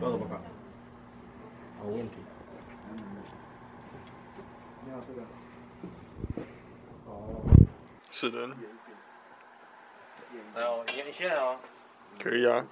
要怎么看？好问题。你好，这个。哦。是的，还有，眼线啊？可以啊。